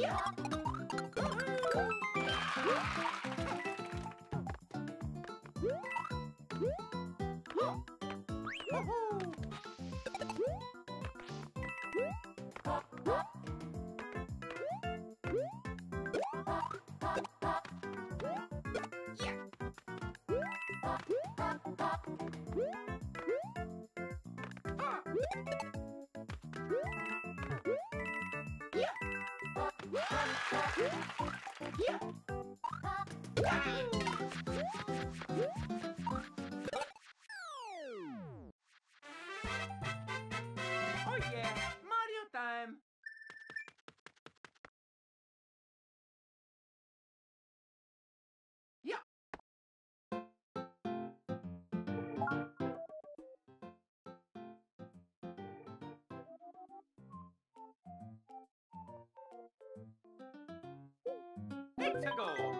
Yeah! Oh Let's go!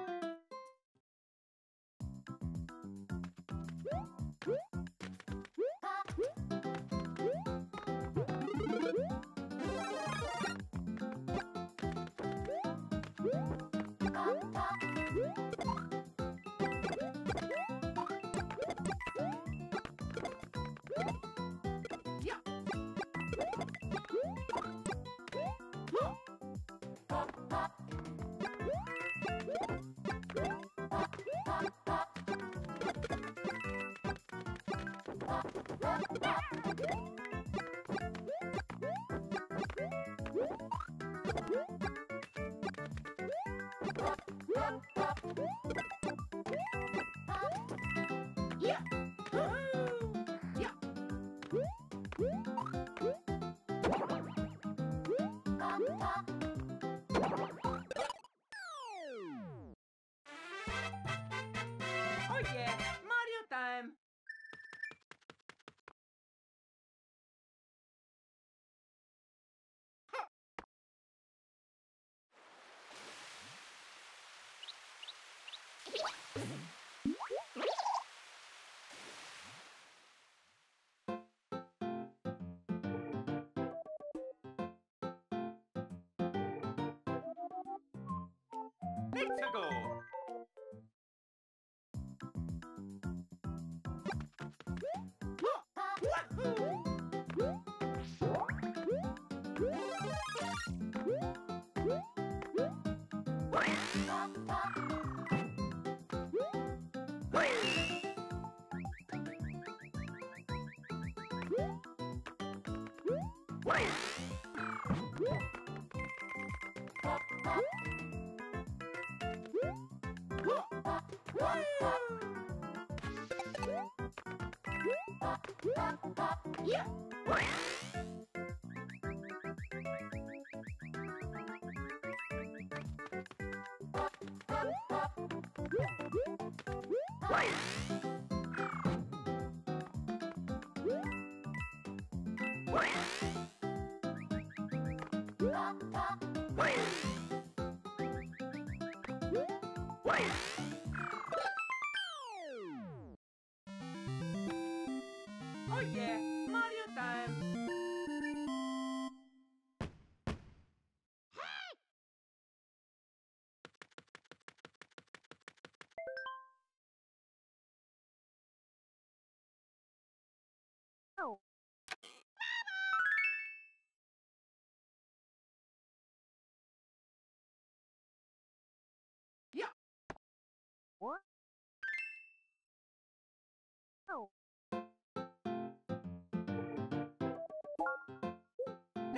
Let's go! Oh yeah, Mario time!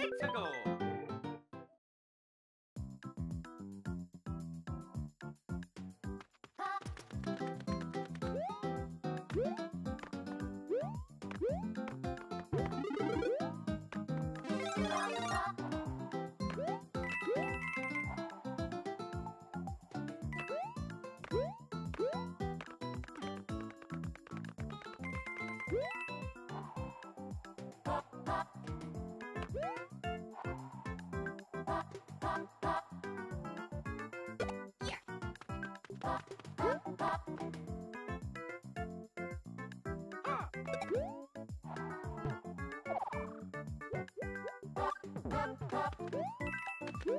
Let's Oh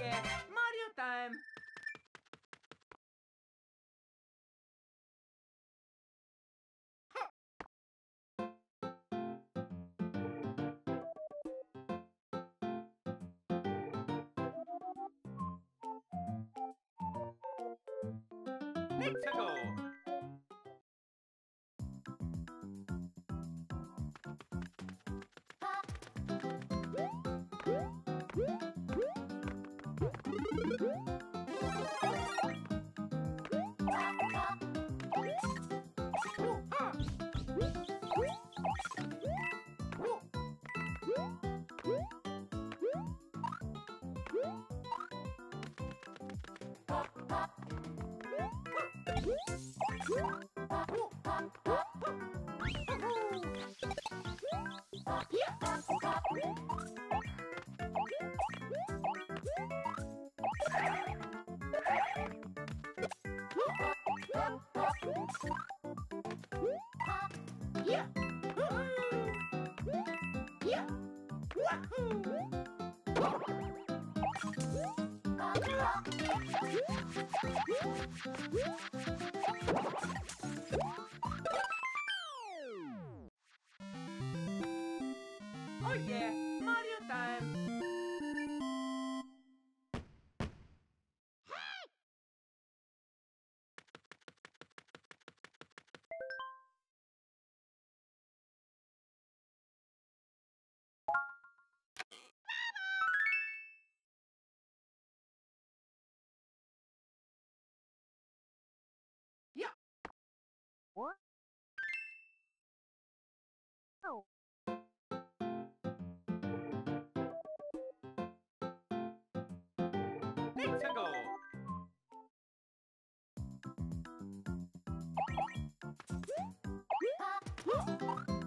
yeah! Let's go. Oh yeah, What? Oh. Let's go.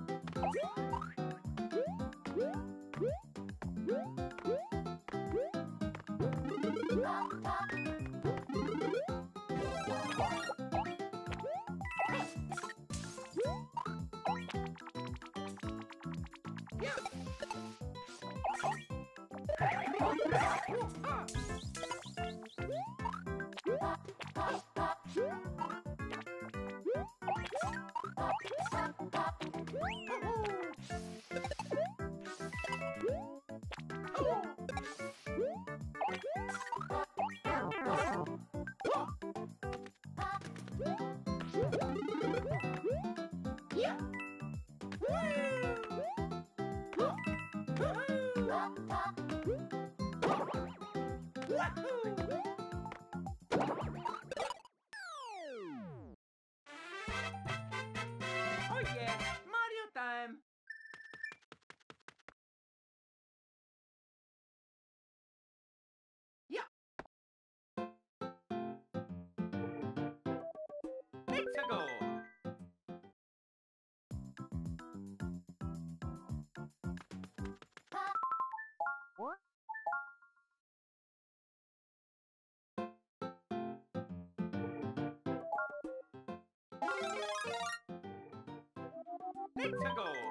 Let's go. Let's go.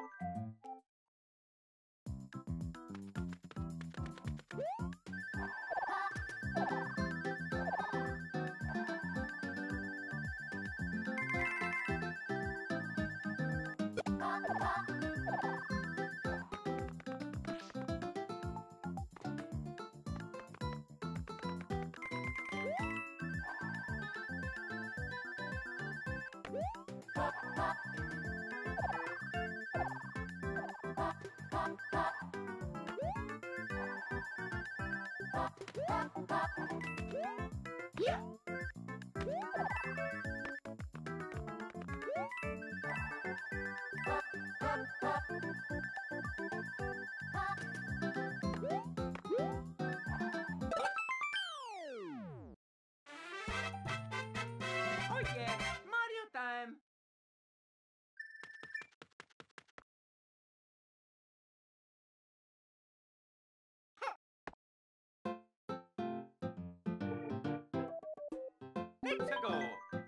Yeah. Let's go.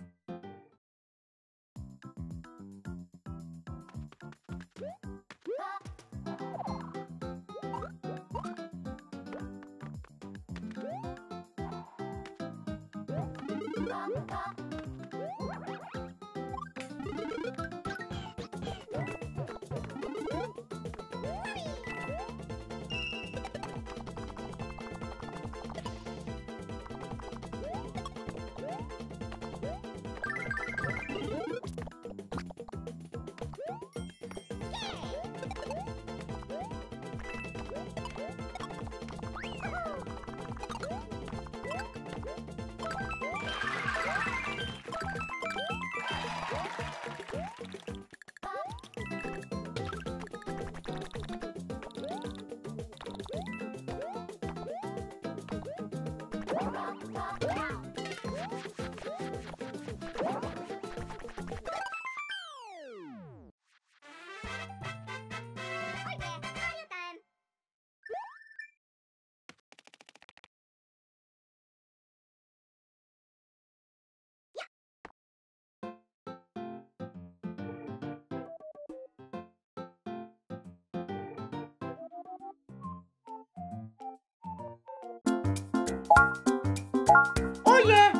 Oh yeah!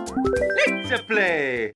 Let's play!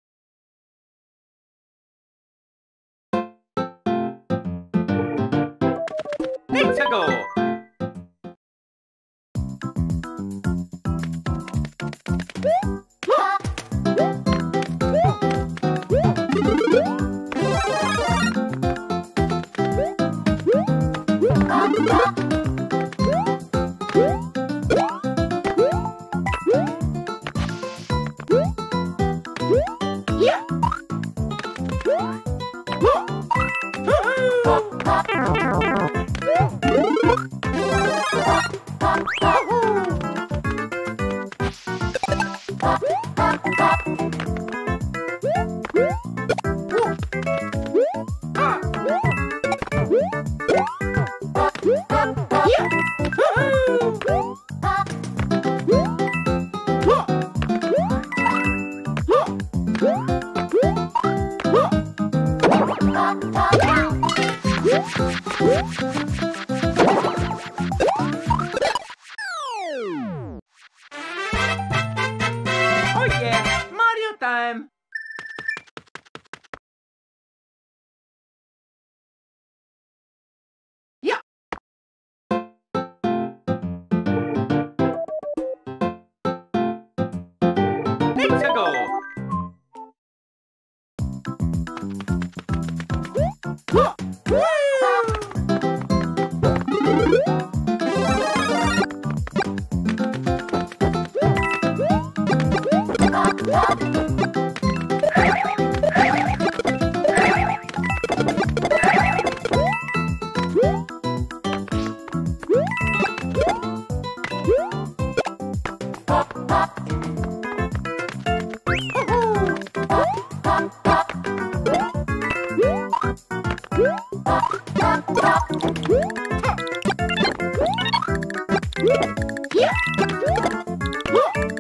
Oh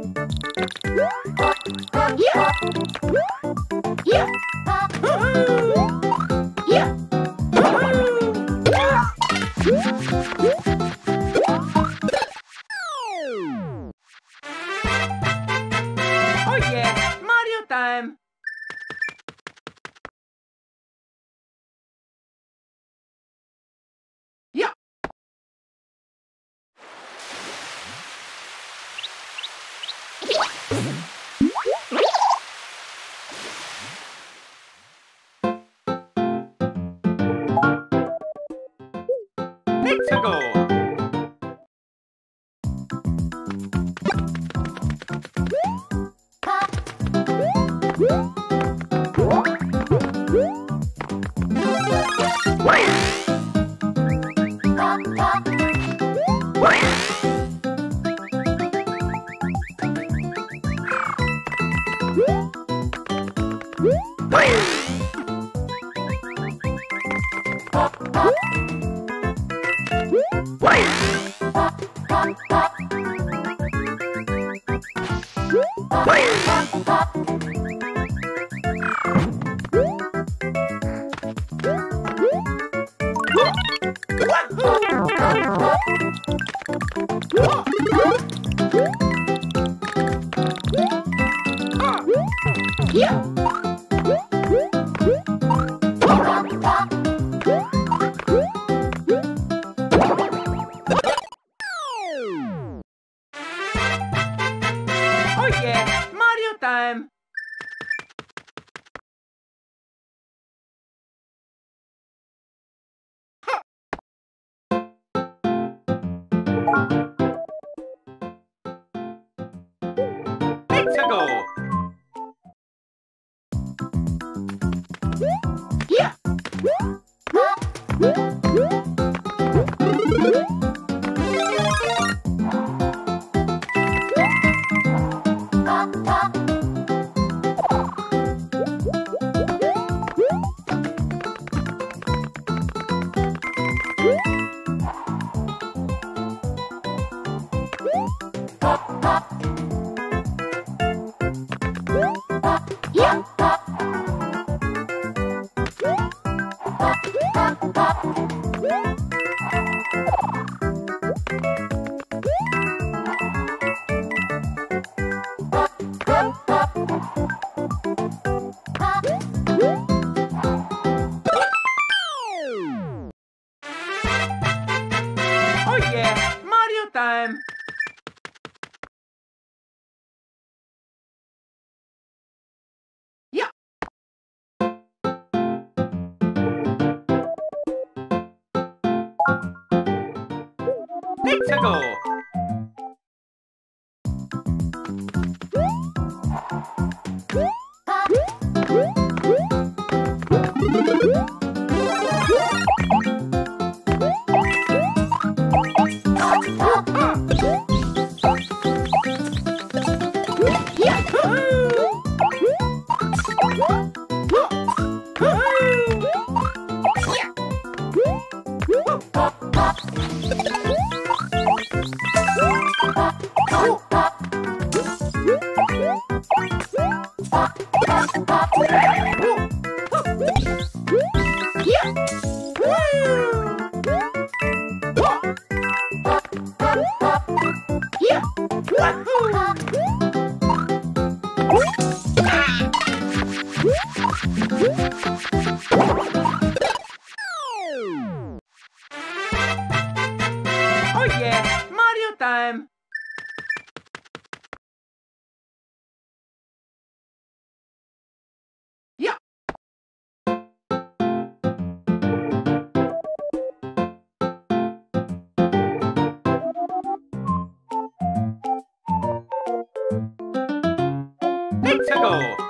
Let's go.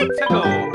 Let's go.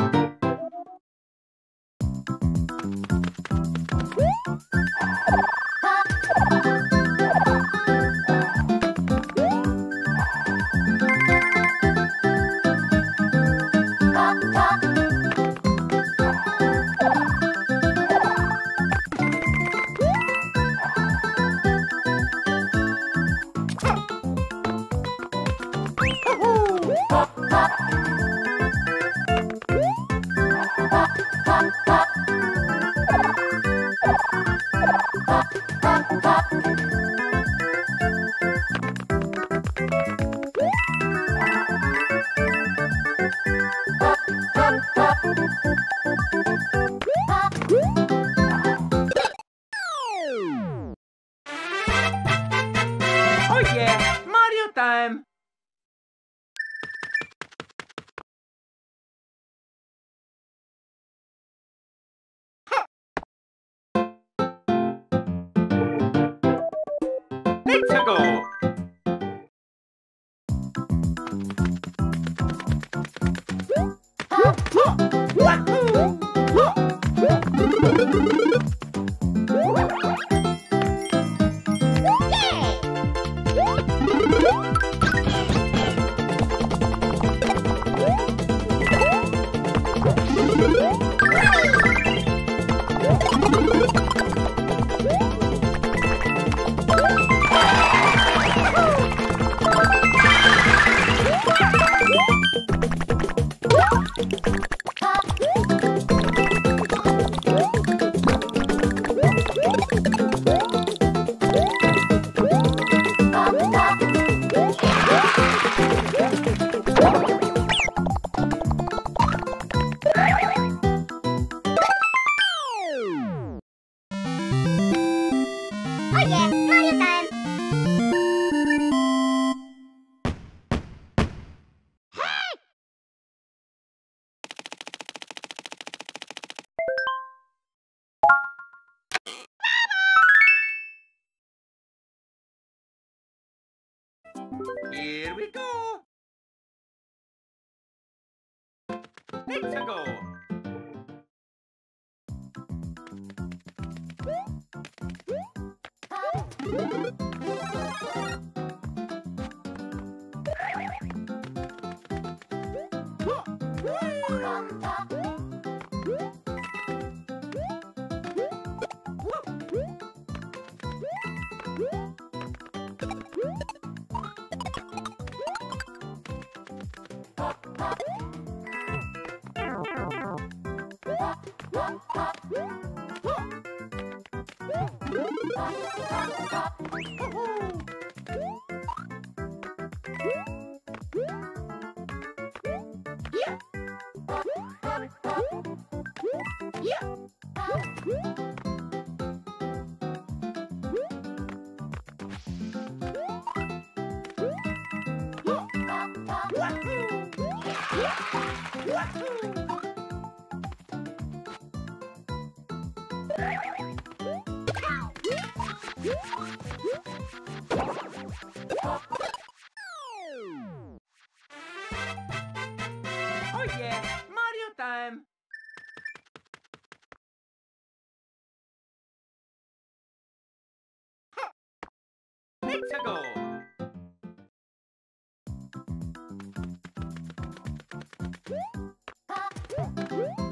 Woo!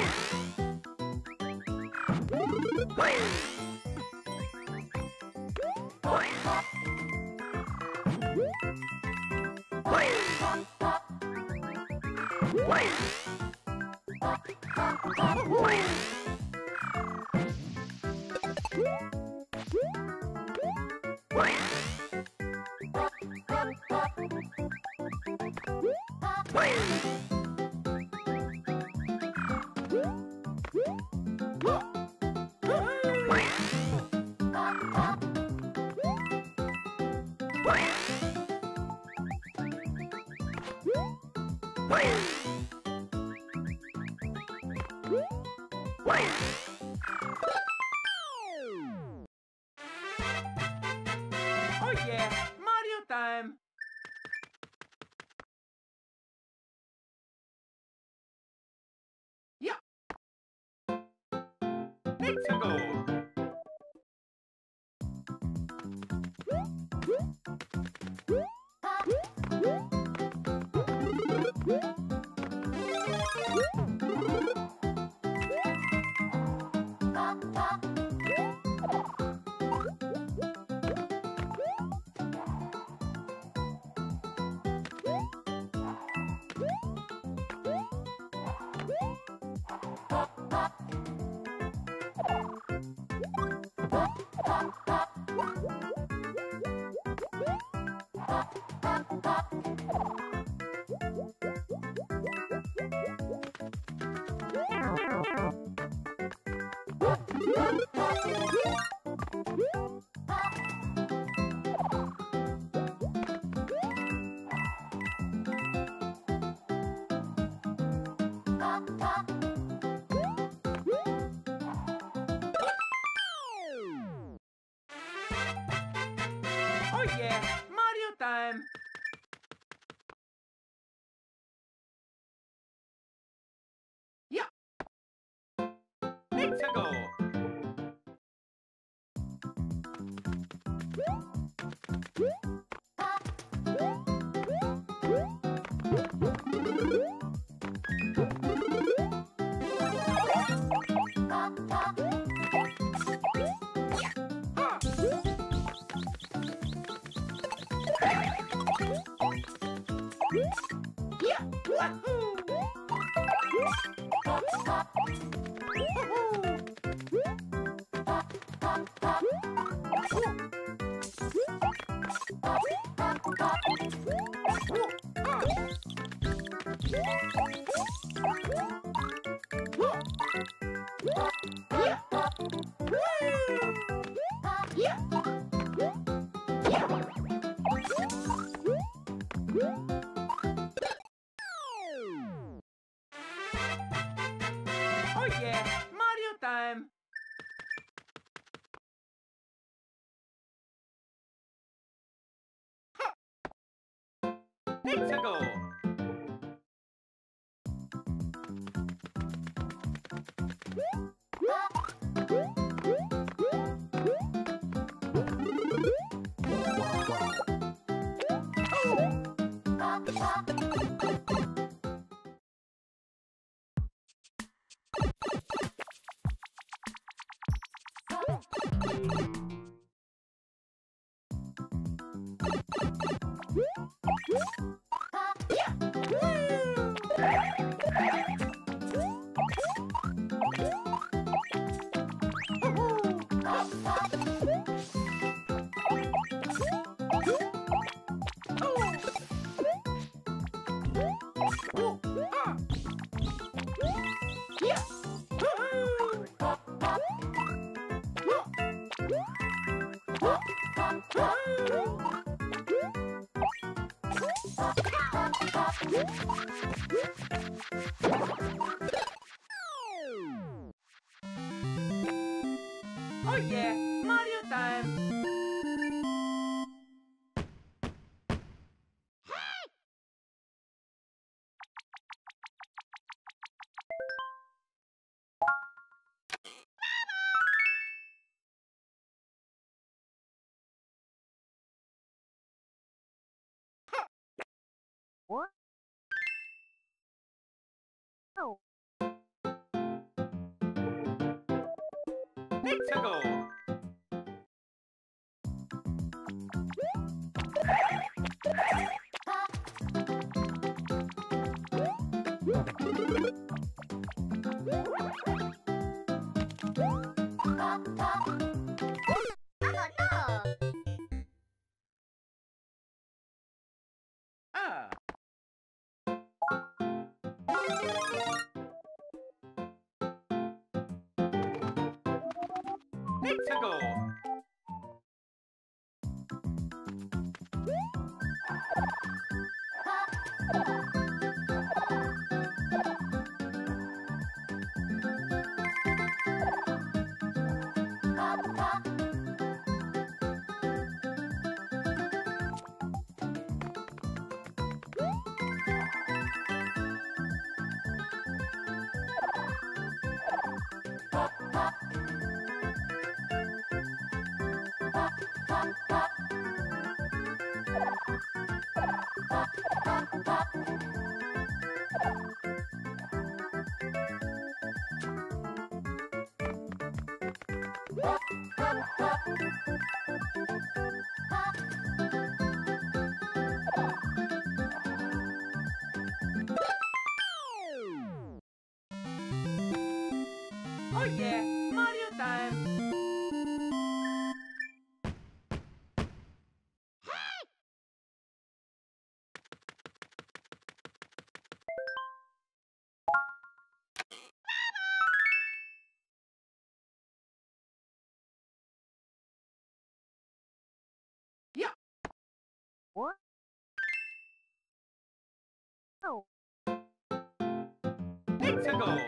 Oh Let's go. Yeah, Oh you What? Let's go. Yeah, Mario time! Hey! Yeah. What? Oh. Let's go!